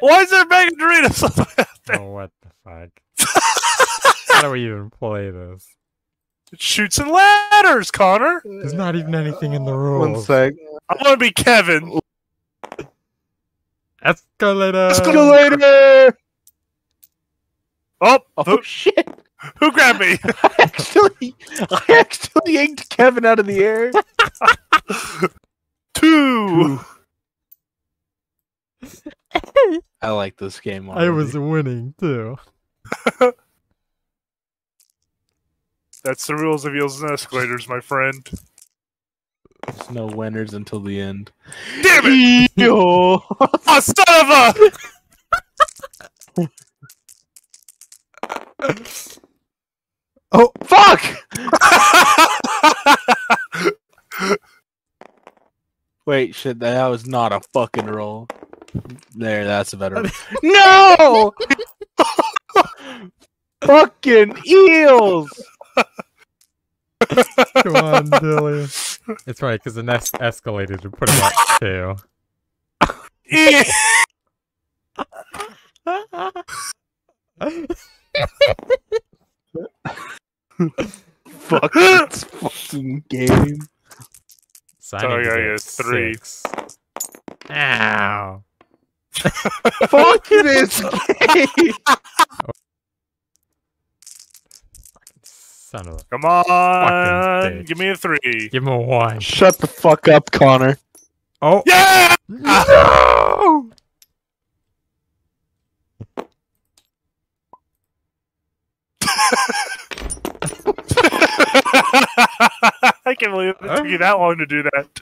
Why is there Mega Doritos? Oh, what the fuck? How do we even play this? It Chutes and Ladders, Connor. There's not even anything in the room. One sec. I want to be Kevin. Escalator. Escalator. Oh, Oh who, shit! who grabbed me? Actually, I actually yanked Kevin out of the air. Two. I like this game. I was winning too. That's the rules of Eels and Escalators, my friend. There's no winners until the end. Damn it! Yo! Oh, ah, son of a! oh fuck! Wait, shit, that was not a fucking roll. There, that's a better. roll. no! fucking eels! Come on, Dilly. It's right because the next escalator to put him up too. Yeah. Fuck this fucking game. So I Sorry, I get get three. six. Ow. Fuck this game! Son of a. Come on, bitch. give me a three. Give him a one. Shut the fuck up, Connor. Oh. Yeah! No! I can't believe it took you that long to do that.